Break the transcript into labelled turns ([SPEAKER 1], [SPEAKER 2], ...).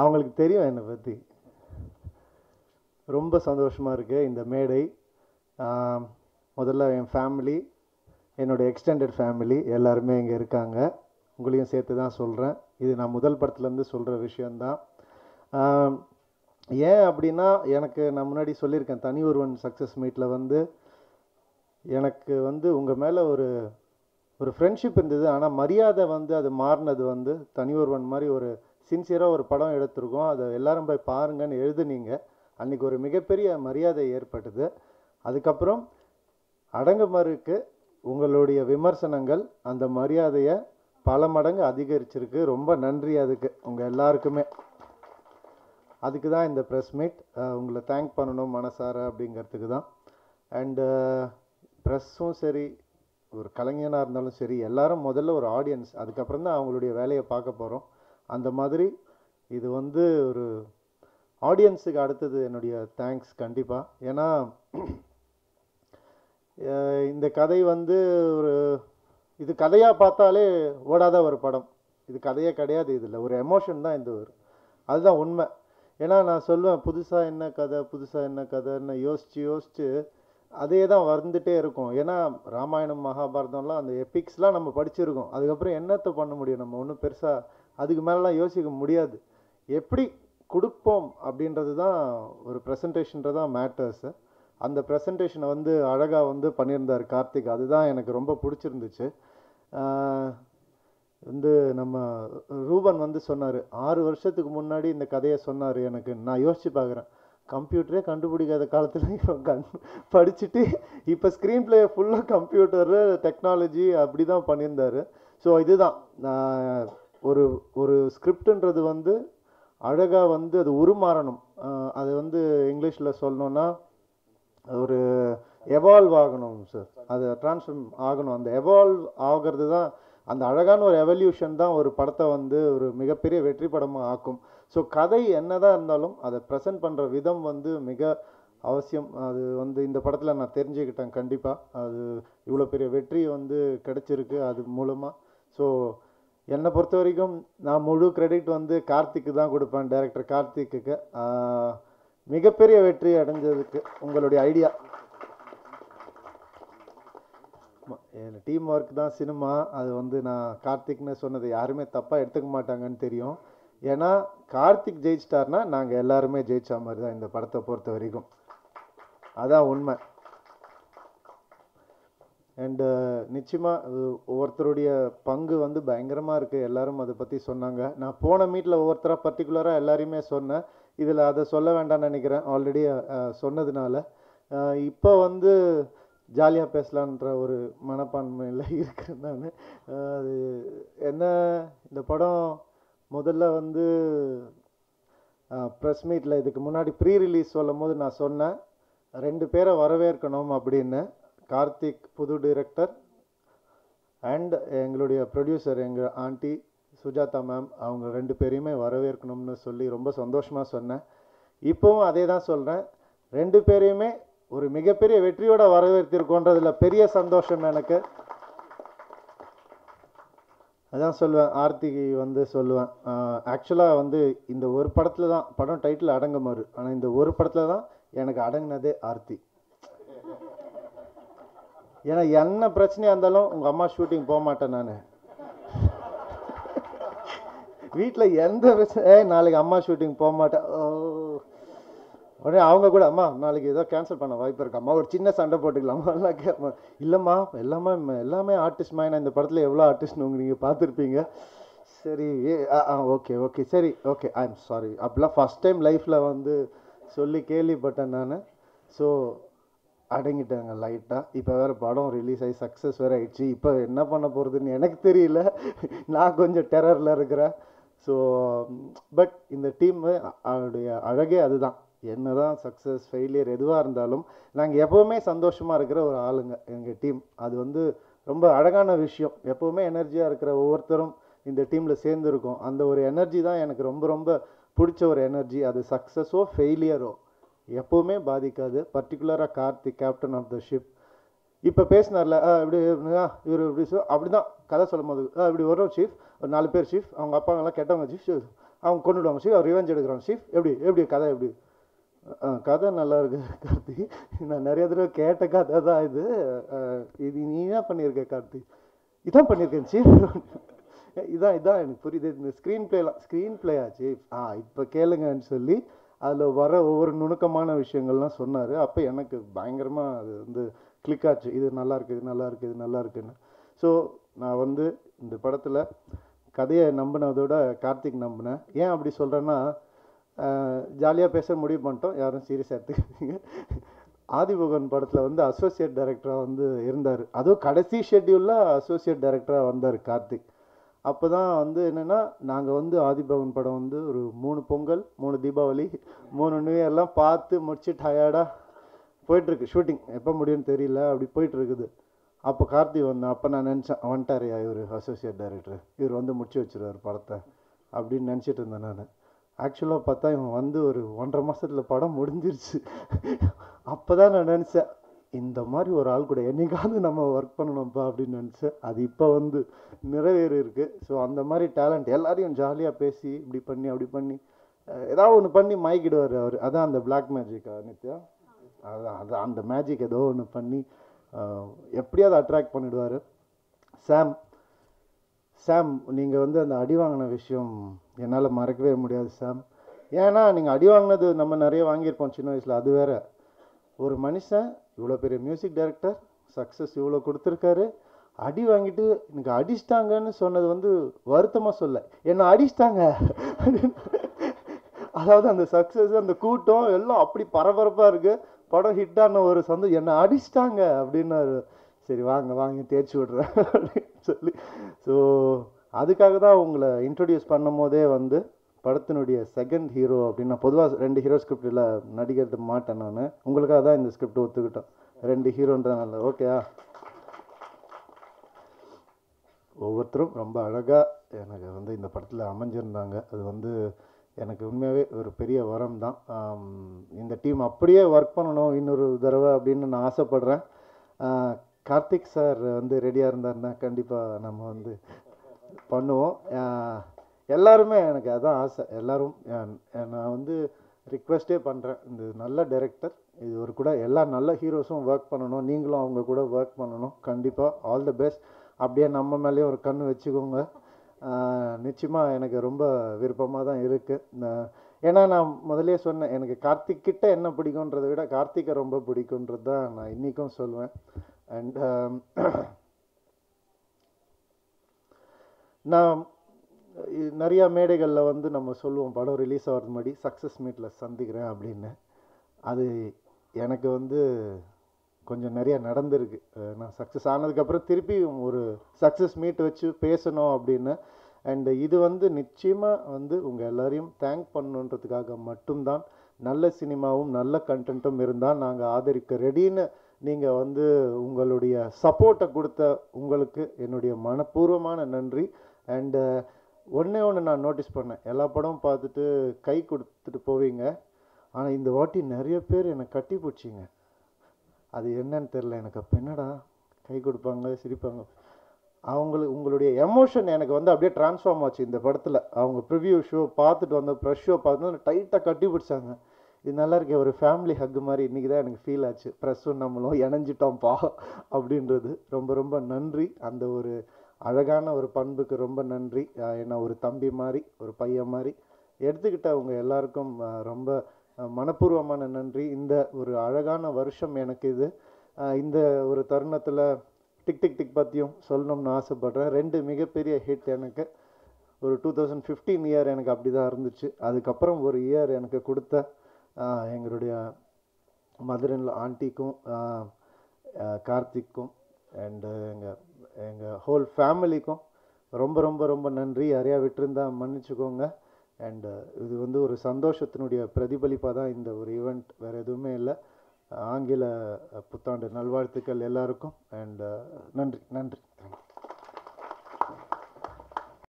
[SPEAKER 1] அவங்களுக்கு தெரியும் என்னை பற்றி ரொம்ப சந்தோஷமாக இருக்குது இந்த மேடை. முதல்ல என் ஃபேமிலி என்னோட எக்ஸ்டெண்டட் ஃபேமிலி எல்லாருமே இங்கே இருக்காங்க. உங்களையும் சேர்த்து தான் சொல்கிறேன் இது நான் முதல் படத்துலேருந்து சொல்கிற விஷயந்தான் ஏன் அப்படின்னா எனக்கு நான் முன்னாடி சொல்லியிருக்கேன் தனி ஒருவன் சக்ஸஸ் மீட்டில் வந்து எனக்கு வந்து உங்கள் மேலே ஒரு ஒரு ஃப்ரெண்ட்ஷிப் இருந்தது. ஆனால் மரியாதை வந்து அது மாறினது வந்து தனி ஒருவன் மாதிரி ஒரு சின்சியராக ஒரு படம் எடுத்திருக்கோம். அதை எல்லாரும் போய் பாருங்கன்னு எழுதுனீங்க. அன்றைக்கி ஒரு மிகப்பெரிய மரியாதை ஏற்பட்டது. அதுக்கப்புறம் அடங்குமறுக்கு உங்களுடைய விமர்சனங்கள் அந்த மரியாதையை பல மடங்கு அதிகரிச்சிருக்கு. ரொம்ப நன்றி அதுக்கு உங்கள் எல்லாருக்குமே. அதுக்கு தான் இந்த ப்ரெஸ் மீட் உங்களை தேங்க் பண்ணணும் மனசார அப்படிங்கிறதுக்கு தான். அண்டு ப்ரெஸ்ஸும் சரி ஒரு கலைஞனாக இருந்தாலும் சரி எல்லாரும் முதல்ல ஒரு ஆடியன்ஸ் அதுக்கப்புறம் தான் அவங்களுடைய வேலையை பார்க்க போகிறோம் அந்த மாதிரி இது வந்து ஒரு ஆடியன்ஸுக்கு அடுத்தது என்னுடைய தேங்க்ஸ் கண்டிப்பாக ஏன்னா இந்த கதை வந்து ஒரு இது கதையாக பார்த்தாலே ஓடாத ஒரு படம். இது கதையே கிடையாது இதில் ஒரு எமோஷன் தான் இந்த ஒரு. அதுதான் உண்மை. ஏன்னா நான் சொல்லுவேன் புதுசாக என்ன கதை புதுசாக என்ன கதைன்னு யோசித்து யோசித்து அதே தான் வந்துட்டே இருக்கும். ஏன்னா ராமாயணம் மகாபாரதம்லாம் அந்த எபிக்ஸ்லாம் நம்ம படிச்சிருக்கோம். அதுக்கப்புறம் என்னத்தை பண்ண முடியும் நம்ம? ஒன்றும் பெருசாக அதுக்கு மேலலாம் யோசிக்க முடியாது. எப்படி கொடுப்போம் அப்படின்றது தான் ஒரு ப்ரெசன்டேஷன்றது தான் மேட்டர்ஸு அந்த ப்ரெசன்டேஷனை வந்து அழகாக வந்து பண்ணியிருந்தார் கார்த்திக். அதுதான் எனக்கு ரொம்ப பிடிச்சிருந்துச்சு. வந்து நம்ம ரூபன் வந்து சொன்னார் ஆறு வருஷத்துக்கு முன்னாடி இந்த கதையை சொன்னார் எனக்கு. நான் யோசித்து பார்க்குறேன். கம்ப்யூட்டரே கண்டுபிடிக்காத காலத்தில் இவன் கண் படிச்சுட்டு இப்போ ஸ்க்ரீன் பிளே ஃபுல்லாக கம்ப்யூட்டரு டெக்னாலஜி அப்படி தான் பண்ணியிருந்தாரு. ஸோ இதுதான். நான் ஒரு ஒரு ஸ்கிரிப்டுன்றது வந்து அழகாக வந்து அது உருமாறணும். அது வந்து இங்கிலீஷில் சொல்லணுன்னா ஒரு எவால்வ் ஆகணும் சார் அது ட்ரான்ஸ்ஃபார்ம் ஆகணும். அந்த எவால்வ் ஆகிறது தான் அந்த அழகான ஒரு எவல்யூஷன் தான் ஒரு படத்தை வந்து ஒரு மிகப்பெரிய வெற்றி படமாக ஆக்கும். ஸோ கதை என்னதான் இருந்தாலும் அதை ப்ரெசென்ட் பண்ணுற விதம் வந்து மிக அவசியம். அது வந்து இந்த படத்தில் நான் தெரிஞ்சுக்கிட்டேன் கண்டிப்பாக அது இவ்வளோ பெரிய வெற்றி வந்து கிடச்சிருக்கு அது மூலமாக ஸோ என்னை பொறுத்த வரைக்கும் நான் முழு கிரெடிட் வந்து கார்த்திக்கு தான் கொடுப்பேன் டைரக்டர் கார்த்திக்கு மிகப்பெரிய வெற்றி அடைஞ்சதுக்கு உங்களுடைய ஐடியா டீம் ஒர்க் தான் சினிமா அது வந்து நான் கார்த்திக்னு சொன்னது யாருமே தப்பாக எடுத்துக்க மாட்டாங்கன்னு தெரியும். ஏன்னா கார்த்திக் ஜெயிச்சிட்டார்னா நாங்கள் எல்லாருமே ஜெயிச்ச மாதிரி தான் இந்த படத்தை பொறுத்த வரைக்கும். அதான் உண்மை. அண்டு uh, நிச்சயமாக ஒவ்வொருத்தருடைய பங்கு வந்து பயங்கரமாக இருக்குது எல்லாரும் அதை பற்றி சொன்னாங்க. நான் போன மீட்டில் ஒவ்வொருத்தராக பர்டிகுலராக எல்லாரையுமே சொன்னேன். இதில் அதை சொல்ல வேண்டாம்னு நினைக்கிறேன். ஆல்ரெடி சொன்னதுனால. இப்போ வந்து ஜாலியாக பேசலான்ற ஒரு மனப்பான்மையில் இருக்கேன் நான். அது என்ன இந்த படம் முதல்ல வந்து ப்ரெஸ் மீட்டில் இதுக்கு முன்னாடி ப்ரீ ரிலீஸ் சொல்லும் போது நான் சொன்னேன். ரெண்டு பேரை வரவேற்கணும் அப்படின்னு. கார்த்திக் புது டிரெக்டர் அண்ட் எங்களுடைய ப்ரொடியூசர் எங்கள் ஆண்டி சுஜாதா மேம் அவங்க ரெண்டு பேரையுமே வரவேற்கணும்னு சொல்லி ரொம்ப சந்தோஷமாக சொன்னேன். இப்போவும் அதே தான் சொல்கிறேன் ரெண்டு பேரையுமே ஒரு மிகப்பெரிய வெற்றியோட வரவேற்றிருக்கோன்றதுல பெரிய சந்தோஷம் எனக்கு. அதான் சொல்லுவேன் ஆர்த்திக்கு வந்து சொல்லுவேன் ஆக்சுவலாக வந்து இந்த ஒரு படத்தில் தான் படம் டைட்டில் அடங்குமாறு ஆனால் இந்த ஒரு படத்தில் தான் எனக்கு அடங்கினதே ஆர்த்தி. ஏன்னா என்ன பிரச்சனையாக இருந்தாலும் உங்கள் அம்மா ஷூட்டிங் போக மாட்டேன் நான். வீட்டில் எந்த பிரச்சனை ஏய் நாளைக்கு அம்மா ஷூட்டிங் போக மாட்டேன் ஓ. உடனே அவங்க கூட அம்மா நாளைக்கு ஏதோ கேன்சல் பண்ண வாய்ப்பு இருக்கு. அம்மா ஒரு சின்ன சண்டை போட்டுக்கலாமா. எல்லாம் இல்லைம்மா எல்லாமே எல்லாமே ஆர்டிஸ்ட்மா ஏன்னா இந்த படத்தில் எவ்வளோ ஆர்டிஸ்ட்னு உங்க நீங்கள் பார்த்துருப்பீங்க. சரி ஏ ஆ ஆ ஓகே ஓகே சரி ஓகே ஐ எம் சாரி அப்படிலாம் ஃபஸ்ட் டைம் லைஃப்பில் வந்து சொல்லி கேள்விப்பட்டேன் நான். ஸோ அடங்கிட்டாங்க லைட்டாக இப்போ வேறு படம் ரிலீஸ் ஆகி சக்ஸஸ் வேறு ஆயிடுச்சு. இப்போ என்ன பண்ண போகிறதுன்னு எனக்கு தெரியல. நான் கொஞ்சம் டெரரில் இருக்கிறேன். ஸோ பட் இந்த டீம் அவருடைய அழகே அதுதான். என்னதான் சக்ஸஸ் ஃபெயிலியர் எதுவாக இருந்தாலும் நாங்கள் எப்போவுமே சந்தோஷமாக இருக்கிற ஒரு ஆளுங்க எங்கள் டீம் அது வந்து ரொம்ப அழகான விஷயம். எப்போவுமே எனர்ஜியாக இருக்கிற ஒவ்வொருத்தரும் இந்த டீமில் சேர்ந்துருக்கோம். அந்த ஒரு எனர்ஜி தான் எனக்கு ரொம்ப ரொம்ப பிடிச்ச ஒரு எனர்ஜி அது சக்ஸஸோ ஃபெயிலியரோ எப்போவுமே பாதிக்காது. பர்டிகுலராக Karthik captain of the ship இப்போ பேசினார்ல ஆ, இப்படி ஆ, இவர் இப்படி சொ அப்படி தான் கதை சொல்லும் போது ஆ, இப்படி வரும் சீஃப் ஒரு நாலு பேர் சீஃப் அவங்க அப்பாங்கெல்லாம் கெட்டவங்க சீஃப் அவங்க கொண்டுடுவாங்க சீஃப் அவர் ரிவெஞ்ச் எடுக்கிறாங்க சீஃப் எப்படி எப்படி கதை எப்படி? ஆ, கதை நல்லா இருக்கு கார்த்தி நான் நிறைய தடவை கேட்ட கதை தான் இது. இது நீ என்ன பண்ணியிருக்க கார்த்தி இதான் பண்ணியிருக்கேன் சீஃப் இதான் இதான் எனக்கு புரியுது. இந்த ஸ்க்ரீன் பிளேலாம் ஸ்க்ரீன் பிளே ஆச்சு ஆ இப்போ கேளுங்கன்னு சொல்லி அதில் வர ஒவ்வொரு நுணுக்கமான விஷயங்கள்லாம் சொன்னார். அப்போ எனக்கு பயங்கரமாக அது வந்து கிளிக் ஆச்சு. இது நல்லா இருக்குது இது நல்லாயிருக்கு இது நல்லா இருக்குன்னு. ஸோ நான் வந்து இந்த படத்தில் கதையை நம்பினதோட கார்த்திக் நம்பினேன். ஏன் அப்படி சொல்கிறேன்னா ஜாலியாக பேச முடிவு பண்ணிட்டோம். யாரும் சீரியஸ் எடுத்துக்காதீங்க. ஆதிபகவன் படத்தில் வந்து அசோசியேட் டைரக்டராக வந்து இருந்தார். அதுவும் கடைசி ஷெட்யூலில் அசோசியேட் டைரக்டராக வந்தார் கார்த்திக். அப்போ தான் வந்து என்னென்னா நாங்கள் வந்து ஆதிபவன் படம் வந்து ஒரு மூணு பொங்கல் மூணு தீபாவளி மூணு நியூ இயர்லாம் பார்த்து முடிச்சு டயர்டாக போயிட்டுருக்கு. ஷூட்டிங் எப்போ முடியும்னு தெரியல. அப்படி போயிட்டுருக்குது. அப்போ கார்த்தி வந்தேன் அப்போ நான் நினச்சேன் வந்துட்டாரியா இவர் அசோசியேட் டைரக்டர் இவர் வந்து முடிச்சு வச்சுருவார் படத்தை அப்படின்னு நினச்சிட்டு இருந்தேன் நான். ஆக்சுவலாக பார்த்தா இவன் வந்து ஒரு ஒன்றரை மாதத்தில் படம் முடிஞ்சிருச்சு. அப்போ தான் நான் நினச்சேன் இந்த மாதிரி ஒரு ஆள் கூட என்னைக்காவது நம்ம ஒர்க் பண்ணணும்ப்பா அப்படின்னு நினச்சேன் அது இப்போ வந்து நிறைவேறி இருக்குது ஸோ அந்த மாதிரி டேலண்ட் எல்லாரையும் ஜாலியாக பேசி இப்படி பண்ணி அப்படி பண்ணி ஏதாவது ஒன்று பண்ணி மயக்கிடுவார் அவர். அதான் அந்த பிளாக் மேஜிக்கா நித்யா? அதான் அது அந்த மேஜிக் ஏதோ ஒன்று பண்ணி எப்படியாவது அட்ராக்ட் பண்ணிடுவார். சாம் சாம் நீங்கள் வந்து அந்த அடி வாங்கின விஷயம் என்னால் மறக்கவே முடியாது சாம் ஏன்னா நீங்கள் அடி வாங்கினது நம்ம நிறைய வாங்கியிருப்போம் சின்ன வயசில். அது வேற. ஒரு மனுஷன் இவ்வளோ பெரிய மியூசிக் டைரக்டர் சக்ஸஸ் இவ்வளோ கொடுத்துருக்காரு. அடி வாங்கிட்டு எனக்கு அடிச்சிட்டாங்கன்னு சொன்னது வந்து வருத்தமாக சொல்ல. என்னை அடிச்சிட்டாங்க? அதாவது அந்த சக்ஸஸ் அந்த கூட்டம் எல்லாம் அப்படி பரபரப்பாக இருக்குது படம் ஹிட் ஆன ஒரு சந்தோஷம். என்னை அடிச்சிட்டாங்க அப்படின்னாரு. சரி வாங்க வாங்க தேய்ச்சி விட்றேன் அப்படின்னு சொல்லி. ஸோ அதுக்காக தான் உங்களை இன்ட்ரடியூஸ் பண்ணும் போதே வந்து படத்தினுடைய செகண்ட் ஹீரோ அப்படின்னு நான் பொதுவாக ரெண்டு ஹீரோ ஸ்கிரிப்டில் நடிக்கிறது மாட்டேன் நான். உங்களுக்காக தான் இந்த ஸ்கிரிப்ட் ஒத்துக்கிட்டோம். ரெண்டு ஹீரோன்றதுனால ஓகேயா ஒவ்வொருத்தரும் ரொம்ப அழகாக எனக்கு வந்து இந்த படத்தில் அமைஞ்சிருந்தாங்க. அது வந்து எனக்கு உண்மையாகவே ஒரு பெரிய வரம் தான். இந்த டீம் அப்படியே ஒர்க் பண்ணணும் இன்னொரு தடவை அப்படின்னு நான் ஆசைப்பட்றேன். கார்த்திக் சார் வந்து ரெடியாக இருந்தாருன்னா கண்டிப்பாக நம்ம வந்து பண்ணுவோம். எல்லாருமே எனக்கு அதான் ஆசை. எல்லாரும் நான் வந்து ரிக்வெஸ்ட்டே பண்ணுறேன் இந்த நல்ல டைரக்டர் இது ஒரு கூட எல்லா நல்ல ஹீரோஸும் ஒர்க் பண்ணணும். நீங்களும் அவங்க கூட ஒர்க் பண்ணணும். கண்டிப்பாக ஆல் த பெஸ்ட் அப்படியே நம்ம மேலேயும் ஒரு கண் வச்சுக்கோங்க. நிச்சயமாக எனக்கு ரொம்ப விருப்பமாக தான் இருக்குது ஏன்னா நான் முதலே சொன்னேன் எனக்கு கார்த்திக் கிட்ட என்ன பிடிக்குன்றதை விட கார்த்திகை ரொம்ப பிடிக்குன்றது தான் நான் இன்றைக்கும் சொல்லுவேன் அண்ட் நான் நிறையா மேடைகளில் வந்து நம்ம சொல்லுவோம் படம் ரிலீஸ் ஆகிறது முன்னாடி சக்ஸஸ் மீட்டில் சந்திக்கிறேன் அப்படின்னு. அது எனக்கு வந்து கொஞ்சம் நிறைய நடந்திருக்கு. நான் சக்ஸஸ் ஆனதுக்கப்புறம் திருப்பி ஒரு சக்ஸஸ் மீட் வச்சு பேசணும் அப்படின்னு. அண்டு இது வந்து நிச்சயமாக வந்து உங்கள் எல்லோரையும் தேங்க் பண்ணுன்றதுக்காக மட்டும்தான். நல்ல சினிமாவும் நல்ல கண்டென்ட்டும் இருந்தால் நாங்கள் ஆதரிக்க ரெடின்னு நீங்கள் வந்து உங்களுடைய சப்போர்ட்டை கொடுத்த உங்களுக்கு என்னுடைய மனப்பூர்வமான நன்றி. அண்டு ஒன்றே ஒன்று நான் நோட்டீஸ் பண்ணேன். எல்லா படமும் பார்த்துட்டு கை கொடுத்துட்டு போவீங்க. ஆனால் இந்த வாட்டி நிறைய பேர் என்னை கட்டி பிடிச்சிங்க. அது என்னன்னு தெரில எனக்கு அப்போ என்னடா? கை கொடுப்பாங்க சிரிப்பாங்க. அவங்களுக்கு உங்களுடைய எமோஷன் எனக்கு வந்து அப்படியே ட்ரான்ஸ்ஃபார்ம் ஆச்சு இந்த படத்தில். அவங்க ப்ரிவியூ ஷோ பார்த்துட்டு வந்த ப்ரெஷ் ஷோ பார்த்து டைட்டாக கட்டி பிடிச்சாங்க. இது நல்லா இருக்கே ஒரு ஃபேமிலி ஹக் மாதிரி இன்றைக்கி தான் எனக்கு ஃபீல் ஆச்சு. ப்ரெஸ்ஸும் நம்மளும் இணைஞ்சிட்டோம்ப்பா அப்படின்றது. ரொம்ப ரொம்ப நன்றி. அந்த ஒரு அழகான ஒரு பண்புக்கு ரொம்ப நன்றி. என்ன ஒரு தம்பி மாதிரி ஒரு பையன் மாதிரி எடுத்துக்கிட்டவங்க எல்லாருக்கும் ரொம்ப மனப்பூர்வமான நன்றி. இந்த ஒரு அழகான வருஷம் எனக்கு இது. இந்த ஒரு தருணத்தில் டிக் டிக் டிக் பற்றியும் சொல்லணும்னு ஆசைப்பட்றேன். ரெண்டு மிகப்பெரிய ஹிட் எனக்கு. ஒரு டூ தௌசண்ட் ஃபிஃப்டீன் இயர் எனக்கு அப்படி தான் இருந்துச்சு. அதுக்கப்புறம் ஒரு இயர் எனக்கு கொடுத்த எங்களுடைய மதுரையில் ஆண்டிக்கும் கார்த்திக்கும் அண்டு எங்கள் எங்கள் ஹோல் ஃபேமிலிக்கும் ரொம்ப ரொம்ப ரொம்ப நன்றி. யாரையா விட்டுருந்தா மன்னிச்சுக்கோங்க. அண்டு uh, இது வந்து ஒரு சந்தோஷத்தினுடைய பிரதிபலிப்பாக தான் இந்த ஒரு ஈவெண்ட் வேறு எதுவுமே இல்லை. ஆங்கில புத்தாண்டு நல்வாழ்த்துக்கள் எல்லாருக்கும். அண்டு uh, நன்றி நன்றி.